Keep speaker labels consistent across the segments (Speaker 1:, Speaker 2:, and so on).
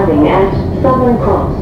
Speaker 1: arriving at Southern Cross.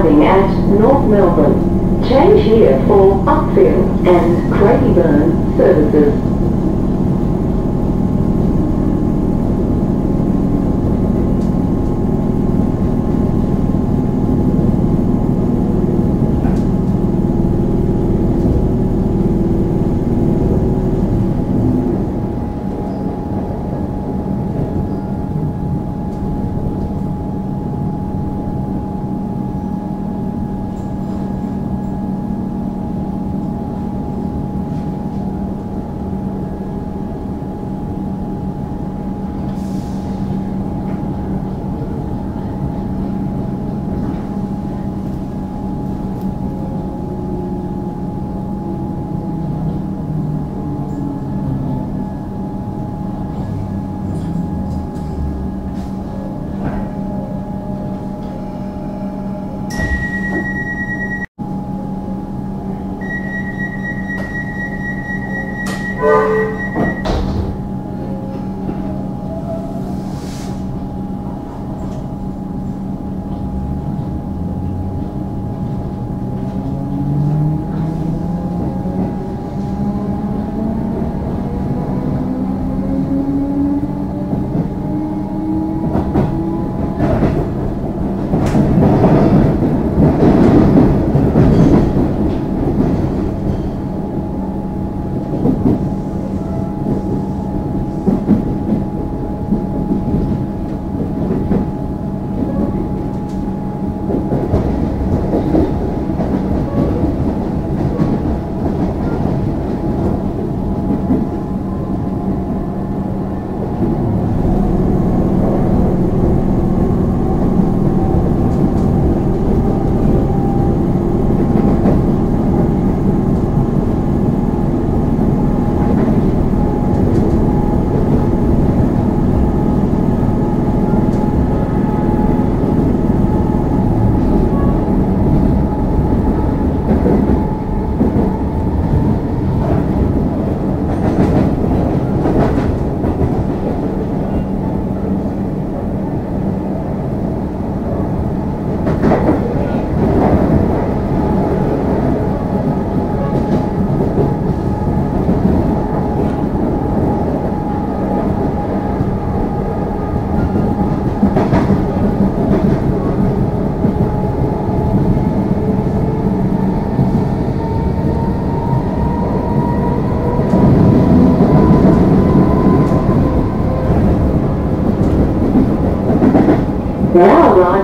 Speaker 1: Arriving at North Melbourne. Change here for Upfield and Craigieburn services.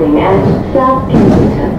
Speaker 1: Arriving at South Kensington.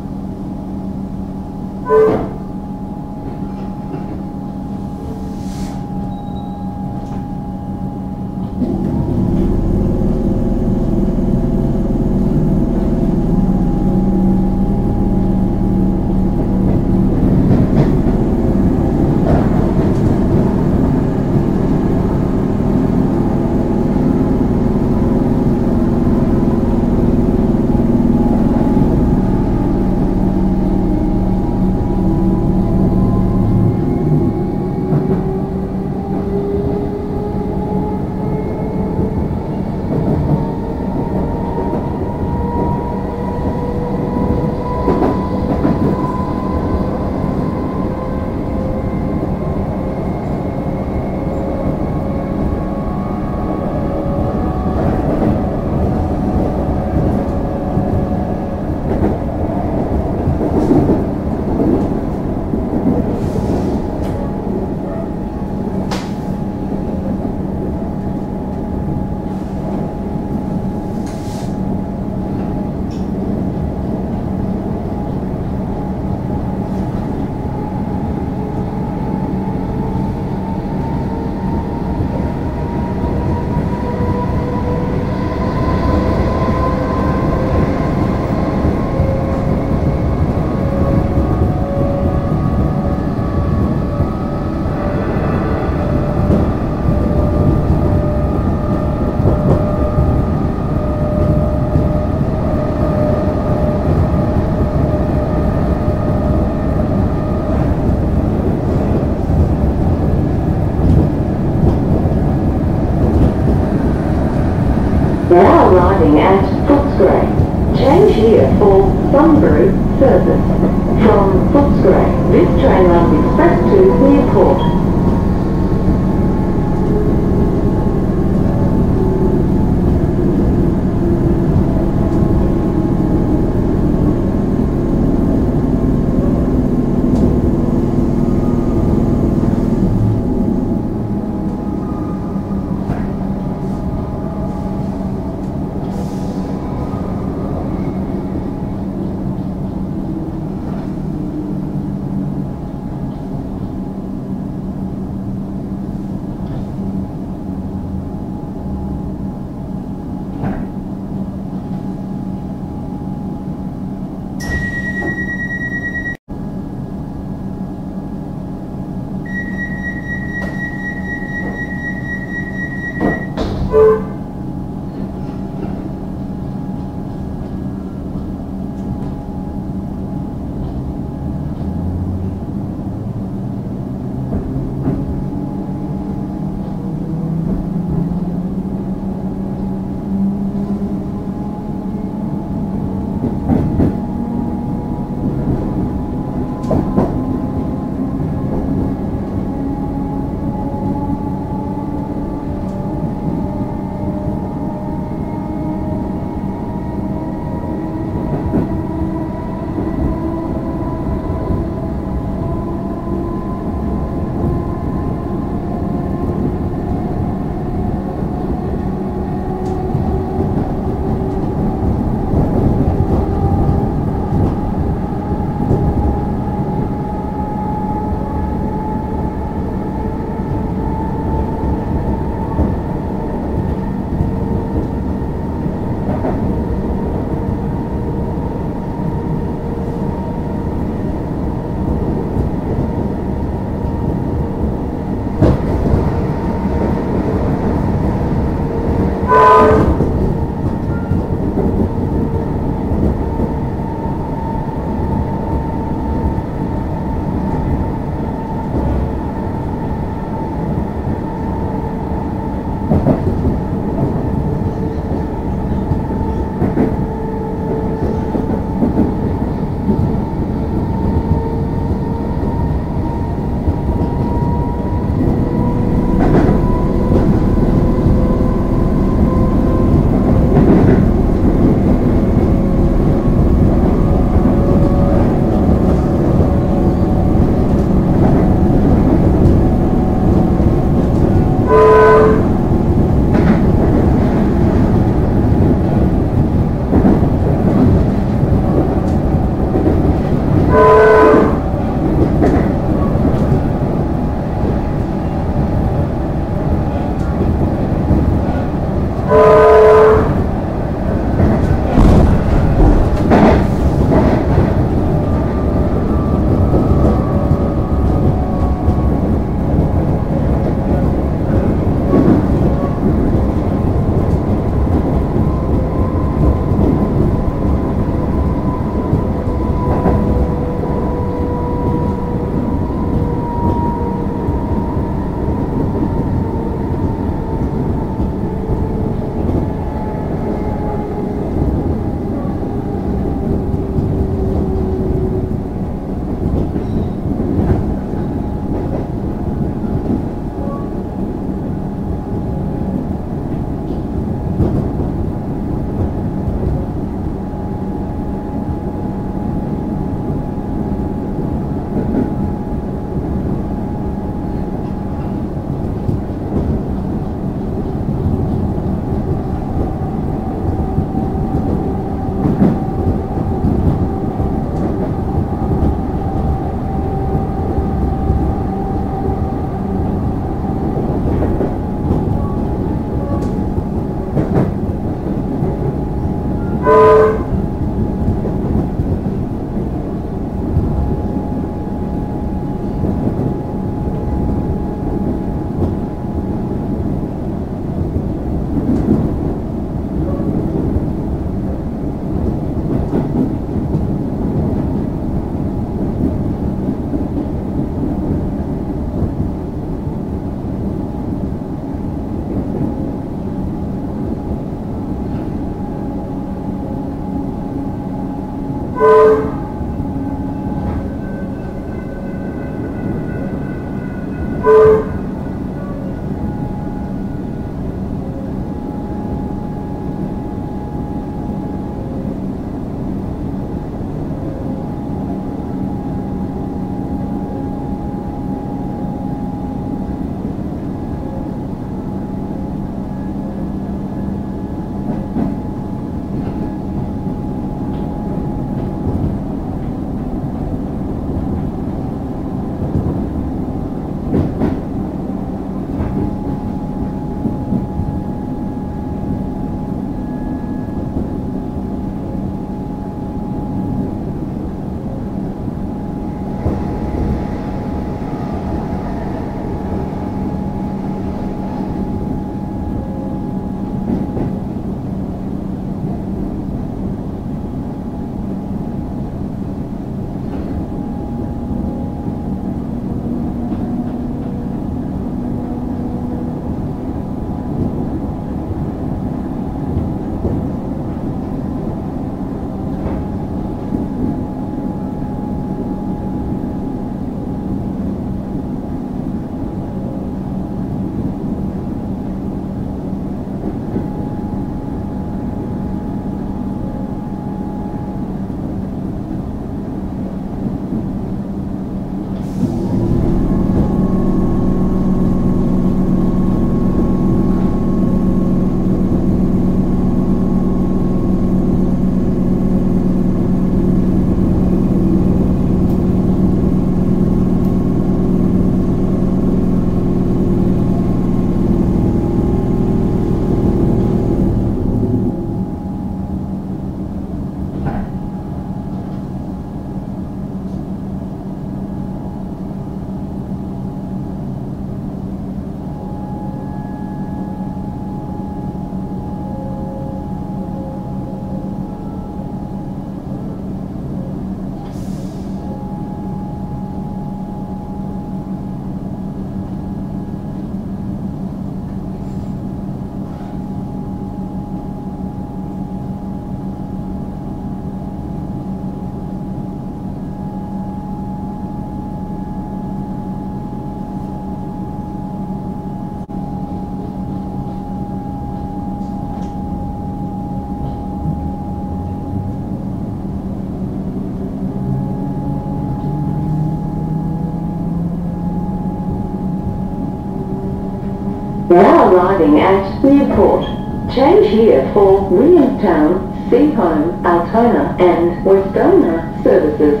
Speaker 1: Arriving at Newport. Change here for Williamstown, Seaholme, Altona and Westona services.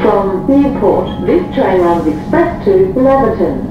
Speaker 1: From Newport, this train runs express to Laverton.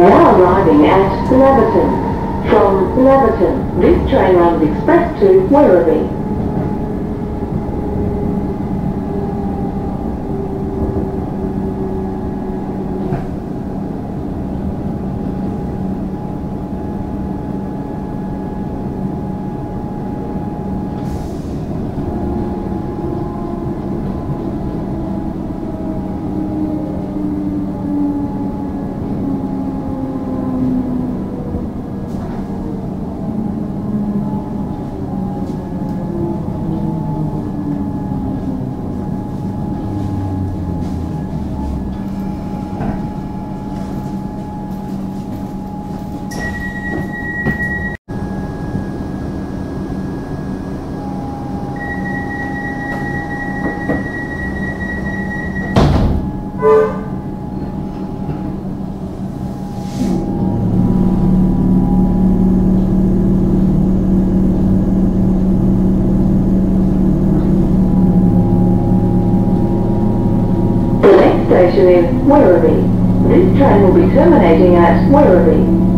Speaker 1: Now arriving at Laverton. From Laverton, this train runs express to Werribee. station is Werribee. This train will be terminating at Werribee.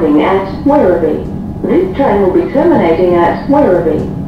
Speaker 1: At Werribee. This train will be terminating at Werribee.